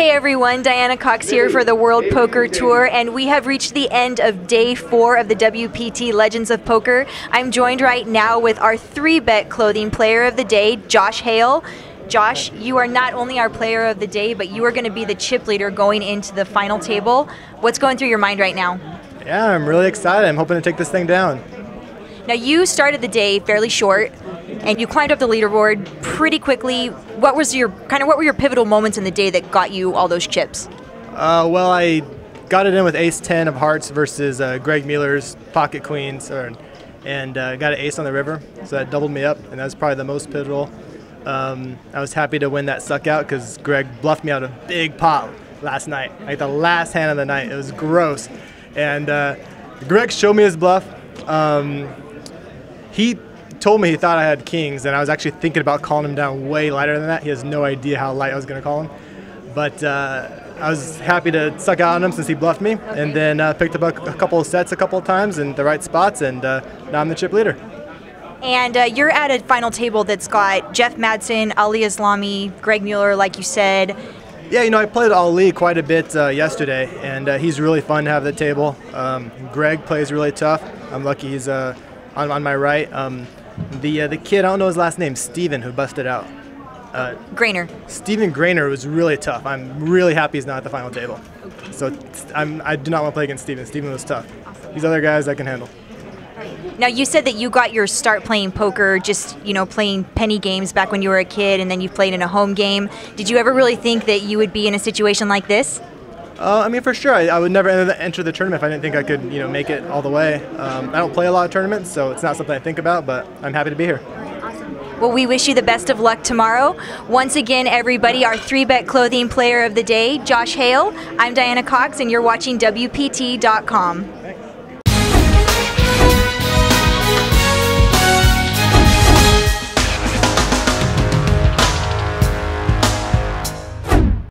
everyone, Diana Cox here for the World Poker Tour, and we have reached the end of day four of the WPT Legends of Poker. I'm joined right now with our three bet clothing player of the day, Josh Hale. Josh, you are not only our player of the day, but you are going to be the chip leader going into the final table. What's going through your mind right now? Yeah, I'm really excited. I'm hoping to take this thing down. Now, you started the day fairly short, and you climbed up the leaderboard pretty quickly. What was your kind of what were your pivotal moments in the day that got you all those chips? Uh, well, I got it in with Ace 10 of Hearts versus uh, Greg Mueller's Pocket Queens, or, and uh, got an ace on the river, so that doubled me up, and that was probably the most pivotal. Um, I was happy to win that suck out because Greg bluffed me out a big pot last night, like the last hand of the night. It was gross, and uh, Greg showed me his bluff. Um, he told me he thought I had kings, and I was actually thinking about calling him down way lighter than that. He has no idea how light I was going to call him. But uh, I was happy to suck out on him since he bluffed me, and then uh, picked up a, a, couple of sets a couple of times in the right spots, and uh, now I'm the chip leader. And uh, you're at a final table that's got Jeff Madsen, Ali Eslami, Greg Mueller, like you said. Yeah, you know, I played Ali quite a bit uh, yesterday, and uh, he's really fun to have at the table. Um, Greg plays really tough. I'm lucky he's on, on my right. Um, the uh, the kid, I don't know his last name, Steven, who busted out. Uh, Grainer. Steven Grainer was really tough. I'm really happy he's not at the final table. So I'm, I do not want to play against Steven. Steven was tough. These other guys I can handle. Now you said that you got your start playing poker just you know playing penny games back when you were a kid, and then you played in a home game. Did you ever really think that you would be in a situation like this? Uh, I mean, for sure, I, I, would never enter the tournament if I didn't think I could, you know, make it all the way. Um, I don't play a lot of tournaments, so it's not something I think about, but I'm happy to be here. Well, we wish you the best of luck tomorrow. Once again, everybody, our three bet clothing player of the day, Josh Hale. I'm Diana Cox, and you're watching WPT.com.